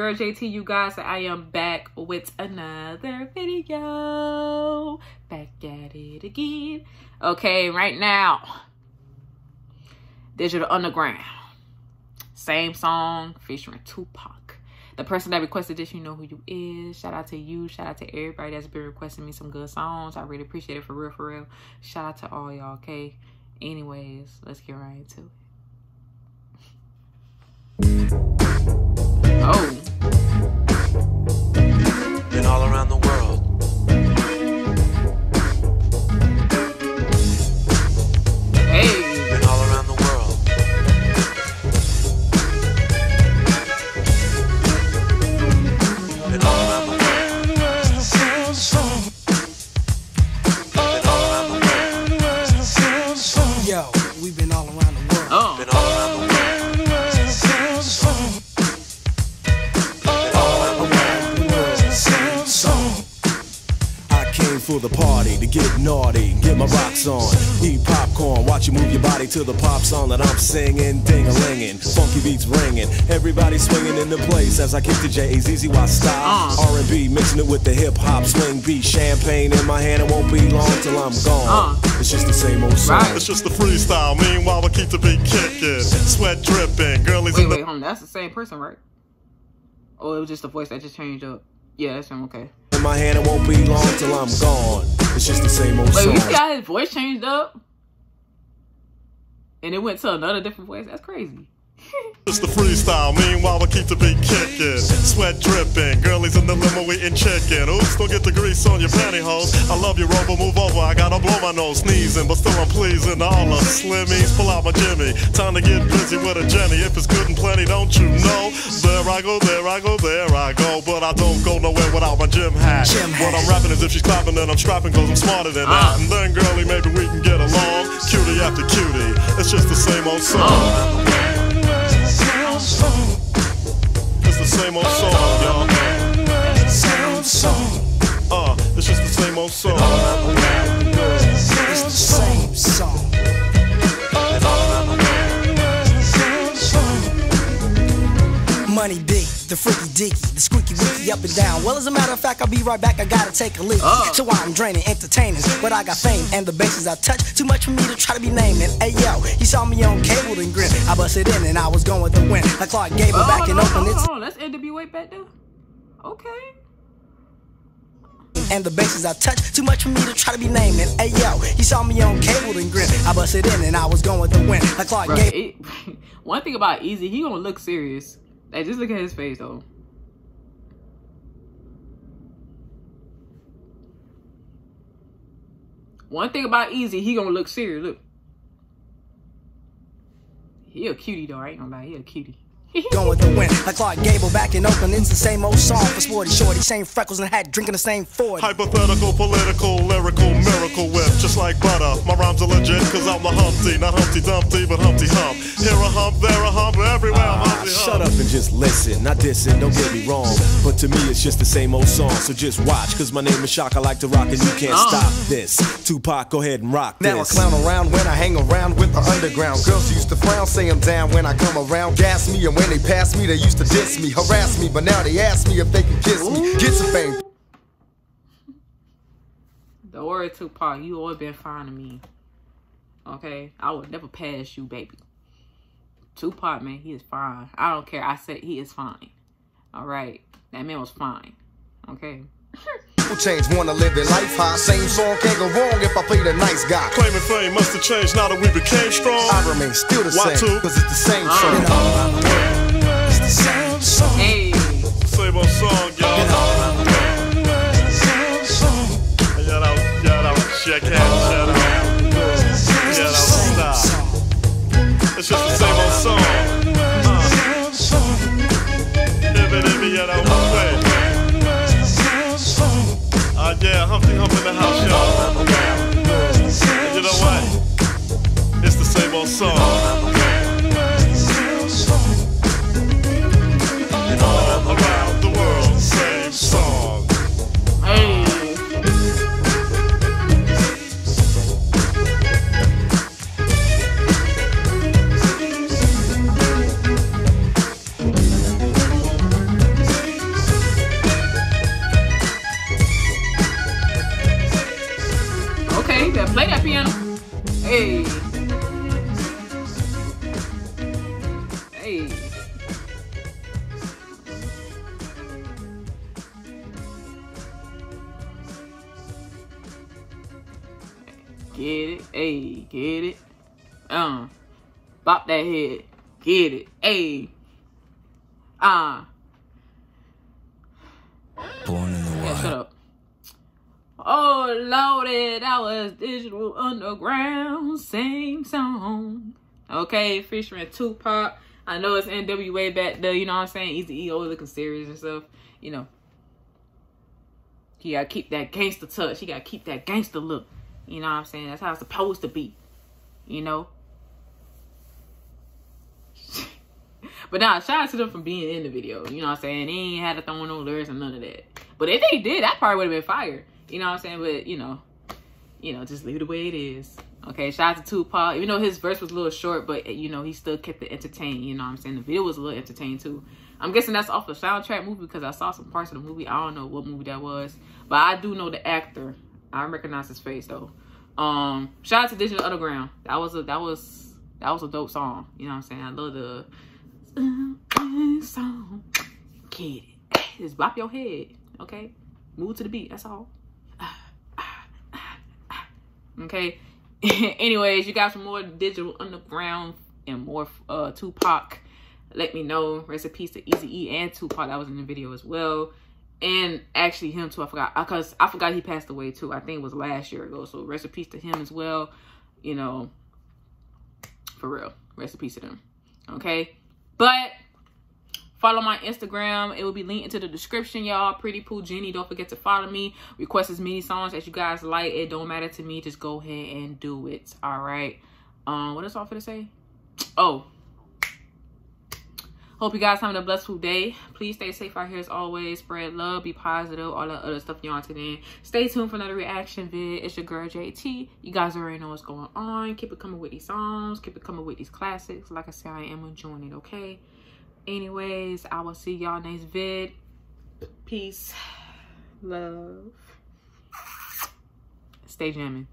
girl JT, you guys. I am back with another video. Back at it again. Okay, right now, Digital Underground. Same song featuring Tupac. The person that requested this, you know who you is. Shout out to you. Shout out to everybody that's been requesting me some good songs. I really appreciate it for real, for real. Shout out to all y'all, okay? Anyways, let's get right into it. Oh. All around the came for the party to get naughty, get my rocks on, eat popcorn, watch you move your body to the pop song that I'm singing, ding a linging, funky beats ringing, everybody swinging in the place as I kick the J A Z Z Y style, Uh. R&B mixing it with the hip hop swing beat, champagne in my hand, it won't be long till I'm gone. Uh. It's just the same old song. Right. It's just a freestyle. Meanwhile, we keep the beat kicking. Sweat dripping. Girlies Wait, in the wait, hold on. That's the same person, right? Oh, it was just the voice that just changed up. Yeah, that's him. Okay. In my hand, it won't be long till I'm gone. It's just the same old Wait, song. you see how his voice changed up? And it went to another different voice? That's crazy. It's the freestyle. Meanwhile, we keep the beat kicking. Sweat dripping. Girlies in the limo eating chicken. Oops, don't get the grease on your pantyhose. I love you, Rover. Move over. I gotta blow my nose. Sneezing, but still I'm pleasing. All the slimmies. Pull out my Jimmy. Time to get busy with a Jenny. If it's good and plenty, don't you know? There I go, there I go, there I go. But I don't go nowhere without my gym hat. Gym What. I'm rapping is if she's clapping, then I'm strapping, cause I'm smarter than that. And then, girlie, maybe we can get along. Cutie after cutie. It's just the same old song. It's the same old song, y'all. The freaky deaky, the squeaky wicky up and down. Well, as a matter of fact, I'll be right back. I gotta take a leak. Oh. Uh. So I'm draining, entertaining, but I got fame and the bases I touch. Too much for me to try to be naming. Hey yo, he saw me on cable and grin. I busted in and I was going with the win. Like Clark Gable Oh, back in on, Oakland. hold on. That's NWA back there. Okay. and the bases I touch. Too much for me to try to be naming. Hey yo, he saw me on cable and grin. I busted in and I was going with the wind. Like Clark Bro, Gable. it, one thing about Eazy, he gonna look serious. Like, just look at his face, though. One thing about Eazy, he gonna look serious. Look. He a cutie, though. I ain't gonna lie. He a cutie. Going with the win. Like Clark Gable back in Oakland, it's the same old song for Sporty Shorty. Same freckles and hat, drinking the same 40. Hypothetical, political, lyrical, miracle whip. Just like butter. My rhymes are legit, cause I'm the Humpty. Not Humpty Dumpty, but Humpty Hump. Here a hump, there a hump, everywhere I'm Ah, Humpty shut up and just listen. Not dissing, don't get me wrong. But to me, it's just the same old song. So just watch, cause my name is Shock. I like to rock and you can't Uh. stop this. Tupac, go ahead and rock Now I clown around when I hang around with the underground. Girls used to frown, say I'm down when I come around. Gas me, and when they pass me, they used to diss me, harass me. But now they ask me if they can kiss me. Get some fame. The word Tupac, you always been fine to me. Okay? I would never pass you, baby. Tupac, man, he is fine. I don't care. I said he is fine. All right? That man was fine. Okay? People change, wanna live their life high. Same song can't go wrong if I play the nice guy. Claiming fame must have changed now that we became strong. I remain still the Why same, two? cause it's the same song. Ah. Hey. Get it, hey, get it. Um, bop that head, get it, hey. Uh, Born in the wild. shut up. Oh lordy, that was Digital Underground same song. Okay, Fisherman Tupac. I know it's NWA back there, you know what I'm saying? Easy E always looking serious and stuff. You know. He gotta keep that gangster touch. He gotta keep that gangster look. You know what I'm saying? That's how it's supposed to be. You know? but now, shout out to them for being in the video. You know what I'm saying? They ain't had to throw no lyrics and none of that. But if they did, that part would have been fire. You know what I'm saying? But, you know, you know, just leave it the way it is. Okay, shout out to Tupac. Even though his verse was a little short, but, you know, he still kept it entertaining. You know what I'm saying? The video was a little entertaining, too. I'm guessing that's off the soundtrack movie because I saw some parts of the movie. I don't know what movie that was. But I do know the actor. I recognize his face, though. Um, shout out to Digital Underground. That was a that was that was a dope song. You know what I'm saying? I love the song. Kid, just bop your head, okay? Move to the beat. That's all. Okay. Anyways, you got some more Digital Underground and more uh Tupac. Let me know. Peace to Easy E and Tupac. That was in the video as well and actually him too. I forgot because I forgot he passed away too. I think it was last year ago. So peace to him as well. You know, for real, peace to them. Okay, but follow my Instagram. It will be linked into the description, y'all. Pretty Pooh Jenny. Don't forget to follow me. Request as many songs as you guys like. It don't matter to me. Just go ahead and do it. All right. Um, what else I to say? Oh. Hope you guys having a blessful day. Please stay safe out here as always. Spread love, be positive, all that other stuff y'all today. Stay tuned for another reaction vid. It's your girl JT. You guys already know what's going on. Keep it coming with these songs. Keep it coming with these classics. Like I said, I am enjoying it, okay? Anyways, I will see y'all next vid. Peace. Love. Stay jamming.